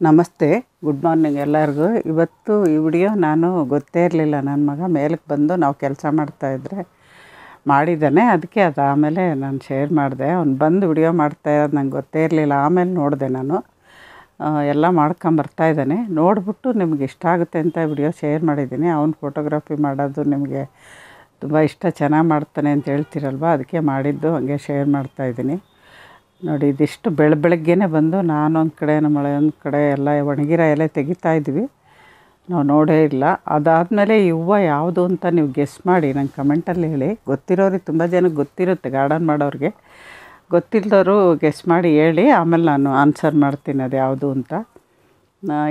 ನಮಸ್ತೆ, good morning ಎಲ್ಲರಿಗೂ. ಇವತ್ತು ಈ ವಿಡಿಯೋ ನಾನು ಗೊತ್ತೇ ಇರಲಿಲ್ಲ. ನನ್ನ ಮಗ ಮೇಲಕ್ಕೆ ಬಂದು ನಾವು ಕೆಲಸ ಮಾಡ್ತಾಯಿದ್ರೆ ಮಾಡಿದ್ದಾನೆ. ಅದಕ್ಕೆ ಅದು ಆಮೇಲೆ ನಾನು ಶೇರ್ ಮಾಡಿದೆ. ಅವ್ನು ಬಂದು ವಿಡಿಯೋ ಮಾಡ್ತಾ ಇರೋದು ನಂಗೆ ಗೊತ್ತೇ ಇರಲಿಲ್ಲ. ಆಮೇಲೆ ನೋಡಿದೆ ನಾನು. ಎಲ್ಲ ಮಾಡ್ಕೊಂಬರ್ತಾ ಇದ್ದಾನೆ. ನೋಡಿಬಿಟ್ಟು ನಿಮ್ಗೆ ಇಷ್ಟ ಆಗುತ್ತೆ ಅಂತ ವಿಡಿಯೋ ಶೇರ್ ಮಾಡಿದ್ದೀನಿ. ಅವ್ನು ಫೋಟೋಗ್ರಫಿ ಮಾಡೋದು ನಿಮಗೆ ತುಂಬ ಇಷ್ಟ. ಚೆನ್ನಾಗಿ ಮಾಡ್ತಾನೆ ಅಂತ ಹೇಳ್ತೀರಲ್ವ? ಅದಕ್ಕೆ ಮಾಡಿದ್ದು ಹಂಗೆ ಶೇರ್ ಮಾಡ್ತಾಯಿದ್ದೀನಿ ನೋಡಿ, ಇದಿಷ್ಟು ಬೆಳ, ಬೆಳಗ್ಗೆನೇ ಬಂದು ನಾನೊಂದು ಕಡೆ, ನಮ್ಮ ಒಂದು ಕಡೆ ಎಲ್ಲ ಒಣಗಿರೋ ಎಲೆ ತೆಗಿತಾ ಇದ್ವಿ. ನಾವು ನೋಡೇ ಇಲ್ಲ. ಅದಾದಮೇಲೆ ಈ ಹೂವು ಯಾವುದು ಅಂತ ನೀವು ಗೆಸ್ ಮಾಡಿ ನಂಗೆ ಕಮೆಂಟಲ್ಲಿ ಹೇಳಿ. ಗೊತ್ತಿರೋರಿಗೆ ತುಂಬ ಜನಕ್ಕೆ ಗೊತ್ತಿರುತ್ತೆ, ಗಾರ್ಡನ್ ಮಾಡೋರಿಗೆ. ಗೊತ್ತಿಲ್ಲದವರು ಗೆಸ್ ಮಾಡಿ ಹೇಳಿ, ಆಮೇಲೆ ನಾನು ಆನ್ಸರ್ ಮಾಡ್ತೀನಿ ಅದು ಯಾವುದು ಅಂತ.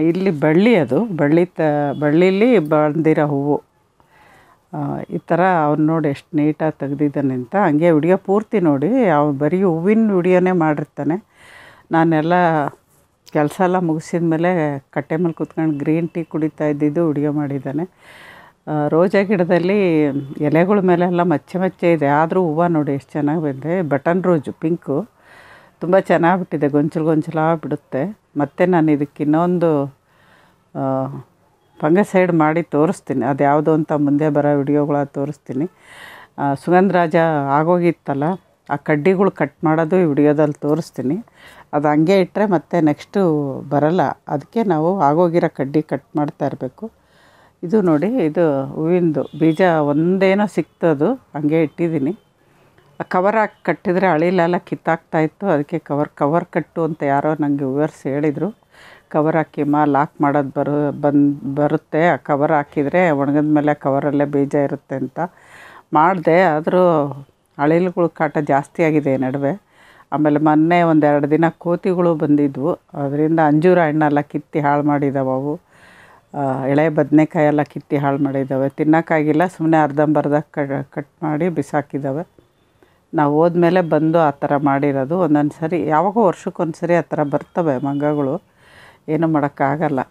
ಇಲ್ಲಿ ಬಳ್ಳಿ ಅದು. ಬಳ್ಳಿ ತ, ಬಳ್ಳಿಲಿ ಬಂದಿರೋ ಹೂವು. ಈ ಥರ ಅವ್ನು ನೋಡಿ ಎಷ್ಟು ನೀಟಾಗಿ ತೆಗ್ದಿದ್ದಾನೆ ಅಂತ. ಹಂಗೆ ವಿಡಿಯೋ ಪೂರ್ತಿ ನೋಡಿ ಅವ್ನು ಬರೀ ಹೂವಿನ ವಿಡಿಯೋನೇ ಮಾಡಿರ್ತಾನೆ. ನಾನೆಲ್ಲ ಕೆಲಸ ಎಲ್ಲ ಮುಗಿಸಿದ ಮೇಲೆ ಕಟ್ಟೆ ಮೇಲೆ ಕೂತ್ಕೊಂಡು ಗ್ರೀನ್ ಟೀ ಕುಡಿತಾ ಇದ್ದಿದ್ದು ವಿಡಿಯೋ ಮಾಡಿದ್ದಾನೆ. ರೋಜಾ ಗಿಡದಲ್ಲಿ ಎಲೆಗಳ ಮೇಲೆ ಎಲ್ಲ ಮಚ್ಚೆ ಮಚ್ಚೆ ಇದೆ. ಆದರೂ ಹೂವು ನೋಡಿ ಎಷ್ಟು ಚೆನ್ನಾಗಿ ಬಂದಿದೆ. Button rose, pink. ತುಂಬ ಚೆನ್ನಾಗಿ ಬಿಟ್ಟಿದೆ. ಗೊಂಚಲು ಗೊಂಚಲಾಗಿ ಬಿಡುತ್ತೆ. ಮತ್ತು ನಾನು ಇದಕ್ಕೆ ಇನ್ನೊಂದು ಫಂಗಸೈಡ್ ಮಾಡಿ ತೋರಿಸ್ತೀನಿ. ಅದು ಯಾವುದು ಅಂತ ಮುಂದೆ ಬರೋ ವಿಡಿಯೋಗಳ ತೋರಿಸ್ತೀನಿ. ಸುಗಂಧರಾಜ ಆಗೋಗಿತ್ತಲ್ಲ, ಆ ಕಡ್ಡಿಗಳು ಕಟ್ ಮಾಡೋದು ಈ ವಿಡಿಯೋದಲ್ಲಿ ತೋರಿಸ್ತೀನಿ. ಅದು ಹಂಗೆ ಇಟ್ಟರೆ ಮತ್ತೆ ನೆಕ್ಸ್ಟು ಬರಲ್ಲ. ಅದಕ್ಕೆ ನಾವು ಆಗೋಗಿರೋ ಕಡ್ಡಿ ಕಟ್ ಮಾಡ್ತಾ ಇರಬೇಕು. ಇದು ನೋಡಿ, ಇದು ಹೂವಿಂದು ಬೀಜ ಒಂದೇನೋ ಸಿಕ್ತದು, ಹಂಗೆ ಇಟ್ಟಿದ್ದೀನಿ. ಕವರ್ ಹಾಕಿ ಕಟ್ಟಿದರೆ ಅಳಿಲೆಲ್ಲ ಕಿತ್ತಾಗ್ತಾಯಿತ್ತು ಅದಕ್ಕೆ ಕವರ್ ಕವರ್ ಕಟ್ಟು ಅಂತ ಯಾರೋ ನನಗೆ ವಿವರ್ಸ್ ಹೇಳಿದರು. ಕವರ್ ಹಾಕಿ ಮಾ ಲಾಕ್ ಮಾಡೋದು ಬರು, ಬಂದು, ಬರುತ್ತೆ. ಆ ಕವರ್ ಹಾಕಿದರೆ ಒಣಗಿದ ಮೇಲೆ ಕವರಲ್ಲೇ ಬೀಜ ಇರುತ್ತೆ ಅಂತ. ಮಾಡಿದೆ, ಆದರೂ ಅಳಿಲುಗಳು ಕಾಟ ಜಾಸ್ತಿ ಆಗಿದೆ ನಡುವೆ. ಆಮೇಲೆ ಮೊನ್ನೆ ಒಂದೆರಡು ದಿನ ಕೋತಿಗಳು ಬಂದಿದ್ವು. ಅದರಿಂದ ಅಂಜೂರ ಹಣ್ಣೆಲ್ಲ ಕಿತ್ತಿ ಹಾಳು ಮಾಡಿದಾವೆ ಅವು. ಎಳೆ ಬದನೆಕಾಯಿ ಎಲ್ಲ ಕಿತ್ತಿ ಹಾಳು ಮಾಡಿದ್ದಾವೆ ತಿನ್ನೋಕ್ಕಾಗಿಲ್ಲ ಸುಮ್ಮನೆ ಅರ್ಧಂಬರ್ಧ ಕಟ್ ಮಾಡಿ ಬಿಸಾಕಿದ್ದಾವೆ ನಾವು ಹೋದ್ಮೇಲೆ ಬಂದು ಆ ಥರ ಮಾಡಿರೋದು. ಒಂದೊಂದು ಸರಿ ಯಾವಾಗೋ ವರ್ಷಕ್ಕೊಂದು ಸರಿ ಆ ಥರ ಬರ್ತವೆ ಮಂಗಗಳು. ಏನೂ ಮಾಡೋಕ್ಕಾಗಲ್ಲ.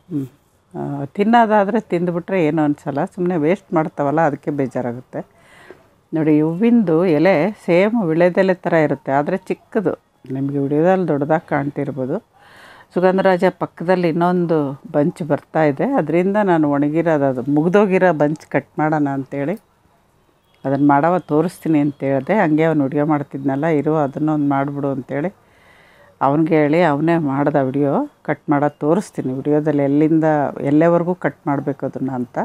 ತಿನ್ನೋದಾದರೆ ತಿಂದುಬಿಟ್ರೆ ಏನೂ ಅನಿಸಲ್ಲ ಸುಮ್ಮನೆ ವೇಸ್ಟ್ ಮಾಡ್ತಾವಲ್ಲ, ಅದಕ್ಕೆ ಬೇಜಾರಾಗುತ್ತೆ. ನೋಡಿ, ಹೂವಿಂದು ಎಲೆ ಸೇಮ್ ವಿಳೆದೆಲೆ ಥರ ಇರುತ್ತೆ, ಆದರೆ ಚಿಕ್ಕದು. ನಿಮಗೆ ವಿಡಿಯೋದಲ್ಲಿ ದೊಡ್ಡದಾಗಿ ಕಾಣ್ತಿರ್ಬೋದು. ಸುಗಂಧರಾಜ ಪಕ್ಕದಲ್ಲಿ ಇನ್ನೊಂದು ಬಂಚ್ ಬರ್ತಾ ಇದೆ. ಅದರಿಂದ ನಾನು ಒಣಗಿರೋದು ಅದು, ಮುಗ್ದೋಗಿರೋ ಬಂಚ್ ಕಟ್ ಮಾಡೋಣ ಅಂತೇಳಿ ಅದನ್ನು ಮಾಡವ ತೋರಿಸ್ತೀನಿ ಅಂತ ಹೇಳಿದೆ. ಹಂಗೆ ಅವ್ನು ಅಡುಗೆ ಮಾಡ್ತಿದ್ನಲ್ಲ, ಇರು ಅದನ್ನೊಂದು ಮಾಡಿಬಿಡು ಅಂತೇಳಿ ಅವನಿಗೆ ಹೇಳಿ ಅವನೇ ಮಾಡ್ದ ವಿಡಿಯೋ ಕಟ್ ಮಾಡೋದು ತೋರಿಸ್ತೀನಿ. ವಿಡಿಯೋದಲ್ಲಿ ಎಲ್ಲಿಂದ, ಎಲ್ಲೆವರೆಗೂ ಕಟ್ ಮಾಡಬೇಕು ಅದನ್ನು ಅಂತ.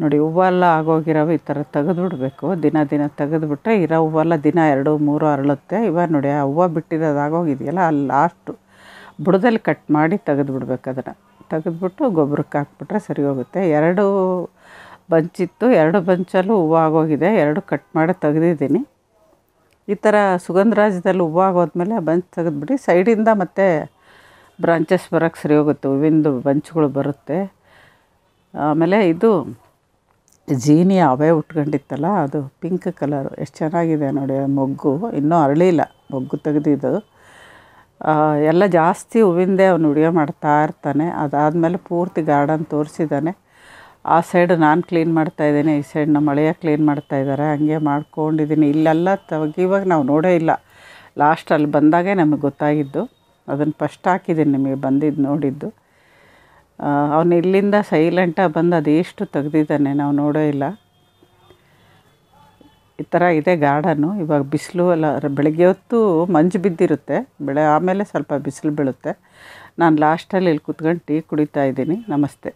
ನೋಡಿ, ಹೂವೆಲ್ಲ ಆಗೋಗಿರೋವು ಈ ಥರ ತೆಗೆದುಬಿಡ್ಬೇಕು. ದಿನ ದಿನ ತೆಗೆದುಬಿಟ್ರೆ ಇರೋ ಹೂವೆಲ್ಲ ದಿನ ಎರಡು, ಮೂರು ಅರಳುತ್ತೆ. ಇವಾಗ ನೋಡಿ, ಆ ಹೂವು ಬಿಟ್ಟಿರೋದು ಆಗೋಗಿದೆಯಲ್ಲ, ಅಲ್ಲಿ ಲಾಸ್ಟು ಬುಡದಲ್ಲಿ ಕಟ್ ಮಾಡಿ ತೆಗೆದುಬಿಡ್ಬೇಕು ಅದನ್ನು. ತೆಗೆದುಬಿಟ್ಟು ಗೊಬ್ಬರಕ್ಕೆ ಹಾಕ್ಬಿಟ್ರೆ ಸರಿ ಹೋಗುತ್ತೆ. ಎರಡು ಬಂಚಿತ್ತು, ಎರಡು ಬಂಚಲ್ಲೂ ಹೂವು ಆಗೋಗಿದೆ. ಎರಡು ಕಟ್ ಮಾಡಿ ತೆಗೆದಿದ್ದೀನಿ. ಈ ಥರ ಸುಗಂಧರಾಜದಲ್ಲಿ ಹೂವು ಆಗೋದ್ಮೇಲೆ ಬಂಚ್ ತೆಗೆದ್ಬಿಟ್ಟು ಸೈಡಿಂದ ಮತ್ತೆ ಬ್ರಾಂಚಸ್ ಬರೋಕ್ಕೆ ಸರಿ ಹೋಗುತ್ತೆ, ಹೂವಿಂದು ಬಂಚ್ಗಳು ಬರುತ್ತೆ. ಆಮೇಲೆ ಇದು ಜೀನಿ ಅವೆ ಉಟ್ಕೊಂಡಿತ್ತಲ್ಲ, ಅದು ಪಿಂಕ್ ಕಲರು. ಎಷ್ಟು ಚೆನ್ನಾಗಿದೆ ನೋಡಿ ಮೊಗ್ಗು. ಇನ್ನೂ ಅರಳಿಲ್ಲ, ಮೊಗ್ಗು ತೆಗೆದಿದ್ದು. ಎಲ್ಲ ಜಾಸ್ತಿ ಹೂವಿಂದೇ ಅವನು ವಿಡಿಯೋ ಮಾಡ್ತಾ ಇರ್ತಾನೆ. ಅದಾದಮೇಲೆ ಪೂರ್ತಿ ಗಾರ್ಡನ್ ತೋರಿಸಿದ್ದಾನೆ. ಆ ಸೈಡ್ ನಾನು ಕ್ಲೀನ್ ಮಾಡ್ತಾ ಇದ್ದೀನಿ, ಈ ಸೈಡ್ ನಮ್ಮ ಮಳೆಯ ಕ್ಲೀನ್ ಮಾಡ್ತಾ ಇದ್ದಾರೆ, ಹಂಗೆ ಮಾಡ್ಕೊಂಡಿದ್ದೀನಿ. ಇಲ್ಲೆಲ್ಲ ಇವಾಗ ನಾವು ನೋಡೇ ಇಲ್ಲ. ಲಾಸ್ಟ್ ಅಲ್ಲಿ ಬಂದಾಗೆ ನಮಗೆ ಗೊತ್ತಾಗಿದ್ದು. ಅದನ್ನು ಫಸ್ಟ್ ಹಾಕಿದ್ದೀನಿ ನಿಮಗೆ ಬಂದಿದ್ದು ನೋಡಿದ್ದು. ಅವನು ಇಲ್ಲಿಂದ ಸೈಲೆಂಟಾಗಿ ಬಂದು ಅದೆಷ್ಟು ತೆಗ್ದಿದ್ದಾನೆ ನಾವು ನೋಡೇ ಇಲ್ಲ. ಈ ಥರ ಇದೆ ಗಾರ್ಡನ್ನು ಇವಾಗ ಬಿಸಿಲು ಎಲ್ಲ, ಬೆಳಗ್ಗೆ ಹೊತ್ತು ಮಂಜು ಬಿದ್ದಿರುತ್ತೆ. ಬೆಳೆ ಆಮೇಲೆ ಸ್ವಲ್ಪ ಬಿಸಿಲು ಬೀಳುತ್ತೆ. ನಾನು ಲಾಸ್ಟಲ್ಲಿ ಇಲ್ಲಿ ಕುತ್ಕೊಂಡು ಟೀ ಕುಡಿತಾ ಇದ್ದೀನಿ. ನಮಸ್ತೆ.